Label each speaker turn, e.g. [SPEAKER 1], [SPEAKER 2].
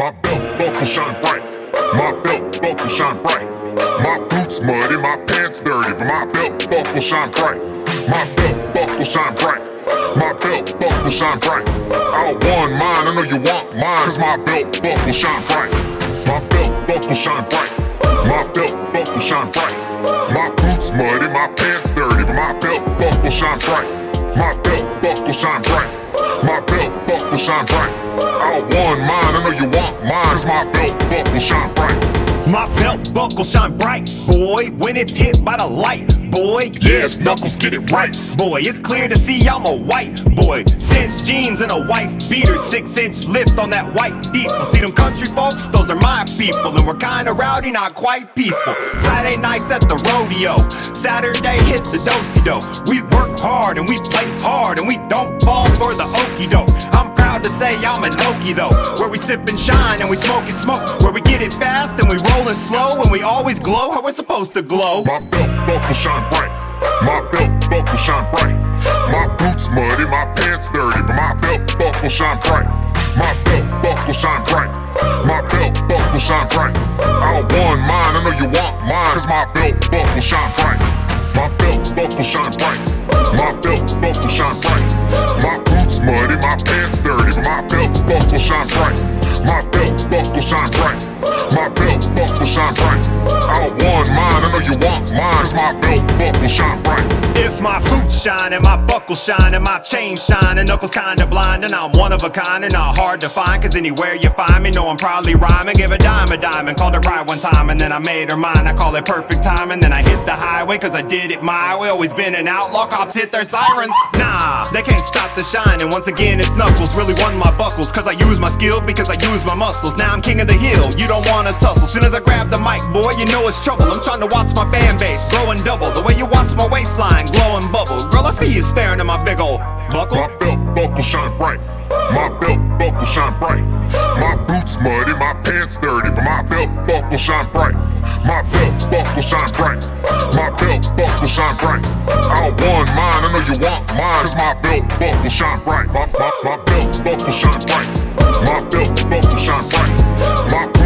[SPEAKER 1] My belt buckle shine bright. My belt buckle shine bright. My boots muddy, my pants dirty, but my belt buckle shine bright. My belt buckle shine bright. My belt buckle shine bright. I want mine, I know you want mine, cause my belt buckle shine bright. My belt buckle shine bright. My belt buckle shine bright. My boots muddy, my pants dirty, but my belt buckle shine bright. My belt buckle shine bright. My belt buckle shine bright. I want mine, I know you want mine, cause my belt buckle shine bright.
[SPEAKER 2] My belt buckle shine bright, boy, when it's hit by the light, boy.
[SPEAKER 1] Yes, Knuckles, get it right.
[SPEAKER 2] Boy, it's clear to see I'm a white boy. Cinch jeans and a wife beater, six inch lift on that white diesel. See them country folks? Those are my people, and we're kinda rowdy, not quite peaceful. Friday nights at the rodeo, Saturday hit the dosey do. We work hard and we play hard, and we don't fall for the okey doke. I'm proud to say I'm an Okie though, where we sip and shine and we smoke and smoke, where we get it fast and we rollin' slow and we always glow how we're supposed to glow.
[SPEAKER 1] My belt buckle shine bright. My belt buckle shine bright. My boots muddy, my pants dirty, but my belt buckle shine bright. My belt buckle shine bright. My belt buckle shine bright. I want mine, I know you want mine, cause my belt buckle shine bright. My belt buckle shine bright. My belt buckle shine bright. My boots muddy, my pants dirty, my belt buckle shine bright. My belt buckle shine bright. My belt buckle shine bright. I want mine, I know you want mine, cause my belt buckle shine bright.
[SPEAKER 2] If my boots shine and my buckle shine and my chain shine and knuckles kinda blind and I'm one of a kind and not hard to find. Cause anywhere you find me know I'm probably rhyming. Give a dime a diamond called it right one time and then I made her mine. I call it perfect time and then I hit the highway cause I did it my way. Always been an outlaw cops hit their sirens. Nah they can't stop the shine and once again it's knuckles really won my buckles cause I use my skill because I use my muscles. Now I'm king of the hill you don't wanna tussle. Soon as I grab the mic boy you know it's trouble. I'm trying to watch my fan base grow and double. The way you watch my waistline glow and bubble girl I see you staring at my big old buckle
[SPEAKER 1] My belt buckle shine bright. My belt buckle shine bright. My boots muddy, my pants dirty, but my belt buckle shine bright. My belt buckle shine bright. My belt buckle shine bright. I want mine, I know you want mine, cause my belt buckle shine bright. My, my, my belt buckle shine bright. My belt buckle shine bright. My